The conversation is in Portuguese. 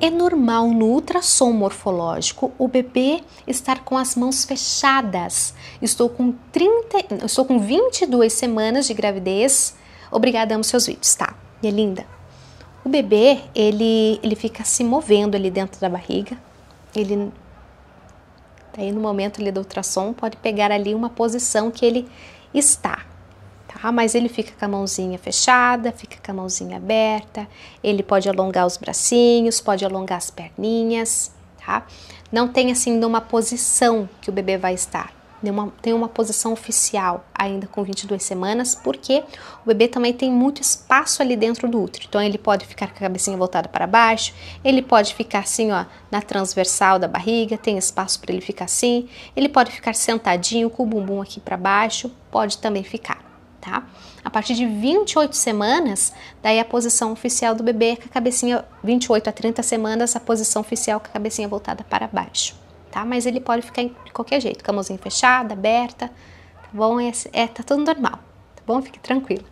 É normal no ultrassom morfológico o bebê estar com as mãos fechadas. Estou com 30, estou com 22 semanas de gravidez. Obrigada, amo seus vídeos, tá? Minha linda. O bebê, ele ele fica se movendo ali dentro da barriga. Ele Aí no momento ali do ultrassom pode pegar ali uma posição que ele está, tá? Mas ele fica com a mãozinha fechada, fica com a mãozinha aberta, ele pode alongar os bracinhos, pode alongar as perninhas, tá? Não tem assim numa posição que o bebê vai estar uma, tem uma posição oficial ainda com 22 semanas, porque o bebê também tem muito espaço ali dentro do útero. Então ele pode ficar com a cabecinha voltada para baixo, ele pode ficar assim, ó, na transversal da barriga, tem espaço para ele ficar assim. Ele pode ficar sentadinho com o bumbum aqui para baixo, pode também ficar, tá? A partir de 28 semanas, daí a posição oficial do bebê com a cabecinha 28 a 30 semanas, a posição oficial com a cabecinha voltada para baixo tá? Mas ele pode ficar de qualquer jeito, com a mãozinha fechada, aberta, tá bom? É, é, tá tudo normal, tá bom? Fique tranquilo.